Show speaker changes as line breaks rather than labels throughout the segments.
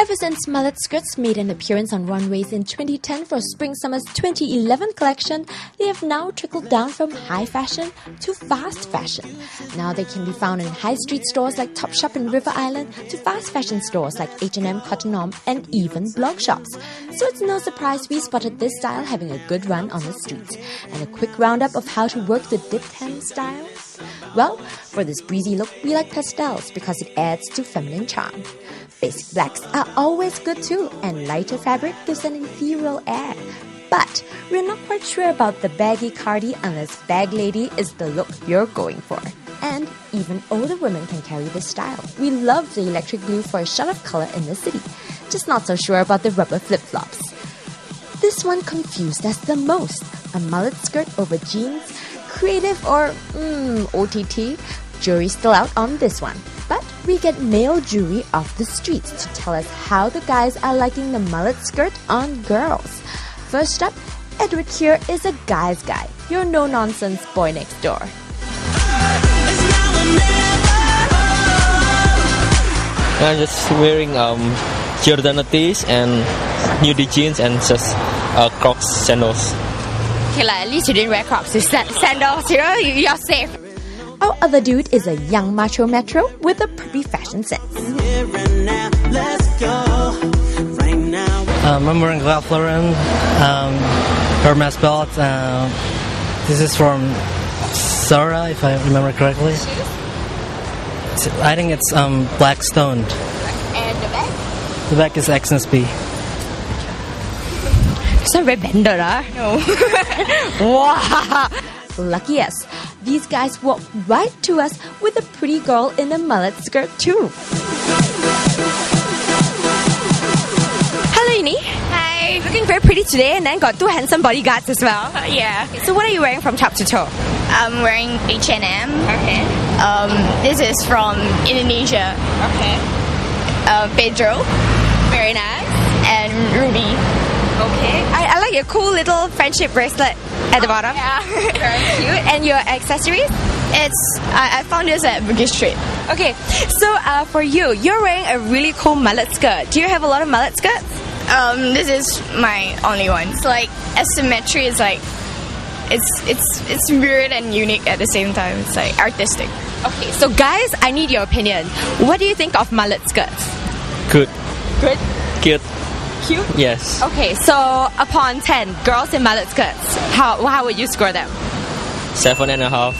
Ever since mullet skirts made an appearance on runways in 2010 for Spring Summer's 2011 collection, they have now trickled down from high fashion to fast fashion. Now they can be found in high street stores like Topshop in River Island to fast fashion stores like H&M, Cotton On, and even blog shops. So it's no surprise we spotted this style having a good run on the streets. And a quick roundup of how to work the dipped hem style. Well, for this breezy look, we like pastels because it adds to feminine charm. Basic blacks are always good too, and lighter fabric gives an ethereal air. But we're not quite sure about the baggy cardi unless bag lady is the look you're going for. And even older women can carry this style. We love the electric blue for a shot of color in the city, just not so sure about the rubber flip flops. This one confused us the most a mullet skirt over jeans creative or mm, OTT, jury's still out on this one. But we get male jury off the streets to tell us how the guys are liking the mullet skirt on girls. First up, Edward here is a guy's guy, your no nonsense boy next door.
I'm just wearing um, Jordan tees and nudie jeans and just uh, Crocs sandals.
Okay, like, at least you didn't wear Crocs. You sandals, you know, you're safe.
Our other dude is a young macho metro with a pretty fashion sense.
Um, I'm wearing Ralph Lauren, um, Hermes belt. Uh, this is from Zara, if I remember correctly. I think it's um, Blackstone.
And the back?
The back is XNSP.
It's not very bended, huh? No. wow.
Lucky us, these guys walked right to us with a pretty girl in a mullet skirt too.
Hello, Uni.
Hi.
Looking very pretty today, and then got two handsome bodyguards as well.
Yeah.
So what are you wearing from top to toe?
I'm wearing H&M.
Okay.
Um, this is from Indonesia.
Okay.
Uh, Pedro
Very nice. I, I your cool little friendship bracelet at the bottom.
Yeah.
Very cute. And your accessories?
it's I, I found this at Bugis Street.
Okay, so uh, for you, you're wearing a really cool mullet skirt. Do you have a lot of mullet skirts?
Um, this is my only one. It's like asymmetry is like it's it's it's weird and unique at the same time. It's like artistic.
Okay, so guys, I need your opinion. What do you think of mullet skirts?
Good.
Good.
Cute.
Cute?
Yes.
Okay, so upon 10, girls in mullet skirts, how, how would you score them?
Seven and a half.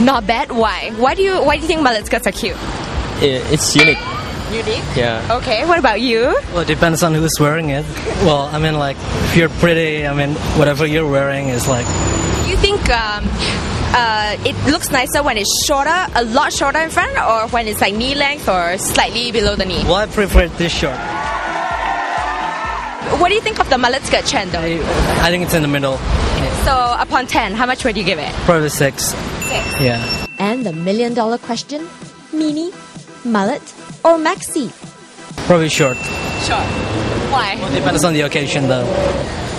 Not bad. Why? Why do you why do you think mullet skirts are cute?
I- It's unique.
Unique.
Yeah.
Okay, what about you?
Well, it depends on who's wearing it. Well, I mean, like, if you're pretty, I mean, whatever you're wearing is like,
Do you think um, uh, it looks nicer when it's shorter, a lot shorter in front, or when it's like knee length or slightly below the knee?
well, I prefer this short.
What do you think of the mullet skirt trend though?
I, I think it's in the middle.
So upon 10, how much would you give it?
Probably six. Yeah.
And the million dollar question mini, mullet, or maxi?
Probably short.
Short. Why?
Depends on the occasion, though.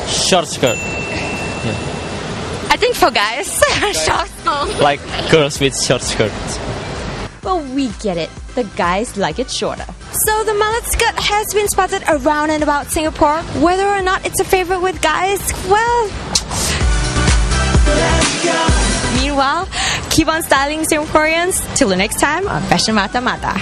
Short skirt. Yeah.
I think for guys, short.
Like girls with short skirts.
Well, we get it. The guys like it shorter.
So the mullet skirt has been spotted around and about Singapore. Whether or not it's a favorite with guys, well. Meanwhile, keep on styling Singaporeans. Till the next time on Fashion Mata Mata.